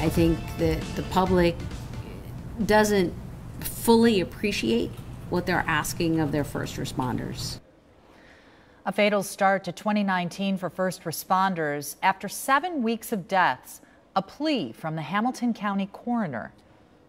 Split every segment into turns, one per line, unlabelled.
I think that the public doesn't fully appreciate what they're asking of their first responders.
A fatal start to 2019 for first responders after seven weeks of deaths. A plea from the Hamilton County coroner.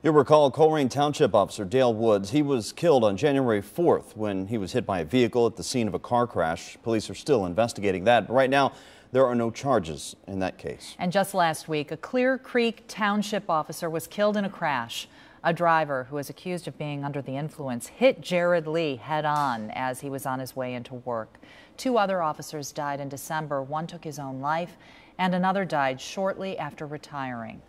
You'll recall Colerain Township Officer Dale Woods. He was killed on January 4th when he was hit by a vehicle at the scene of a car crash. Police are still investigating that. But right now, there are no charges in that case.
And just last week, a Clear Creek Township officer was killed in a crash. A driver who was accused of being under the influence hit Jared Lee head on as he was on his way into work. Two other officers died in December. One took his own life, and another died shortly after retiring.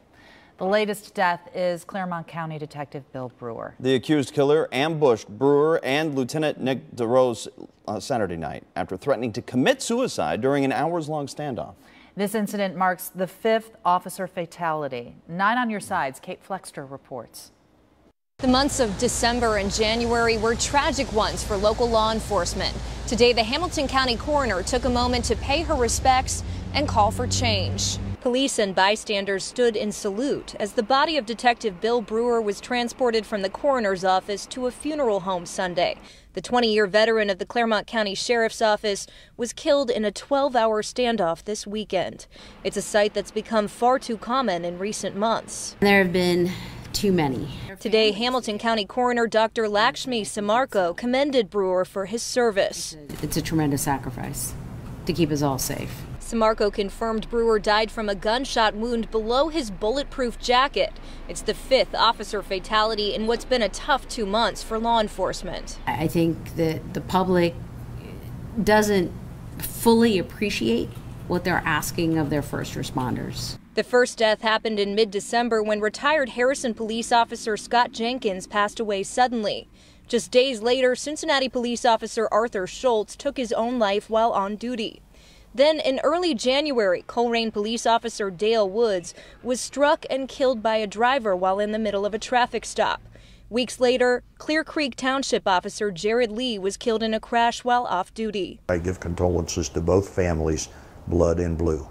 The latest death is Clermont County Detective Bill Brewer.
The accused killer ambushed Brewer and Lieutenant Nick DeRose uh, Saturday night after threatening to commit suicide during an hours-long standoff.
This incident marks the fifth officer fatality. Nine on your sides, Kate Flexter reports.
The months of December and January were tragic ones for local law enforcement. Today, the Hamilton County coroner took a moment to pay her respects and call for change. Police and bystanders stood in salute as the body of Detective Bill Brewer was transported from the coroner's office to a funeral home Sunday. The 20 year veteran of the Clermont County Sheriff's Office was killed in a 12 hour standoff this weekend. It's a sight that's become far too common in recent months.
There have been too many.
Today, Hamilton County Coroner Dr. Lakshmi Sammarco commended Brewer for his service.
It's a tremendous sacrifice to keep us all safe.
Sammarco confirmed Brewer died from a gunshot wound below his bulletproof jacket. It's the fifth officer fatality in what's been a tough two months for law enforcement.
I think that the public doesn't fully appreciate what they're asking of their first responders.
The first death happened in mid December when retired Harrison police officer Scott Jenkins passed away suddenly. Just days later, Cincinnati police officer Arthur Schultz took his own life while on duty. Then, in early January, Colerain police officer Dale Woods was struck and killed by a driver while in the middle of a traffic stop. Weeks later, Clear Creek Township officer Jared Lee was killed in a crash while off duty.
I give condolences to both families, blood and blue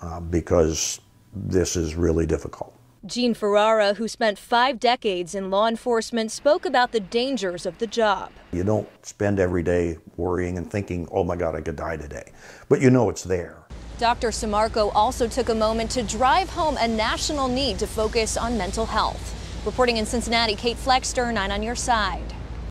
uh, because this is really difficult.
Gene Ferrara, who spent five decades in law enforcement, spoke about the dangers of the job.
You don't spend every day worrying and thinking, oh my God, I could die today. But you know it's there.
Dr. Sammarco also took a moment to drive home a national need to focus on mental health. Reporting in Cincinnati, Kate Flexter, 9 on your side.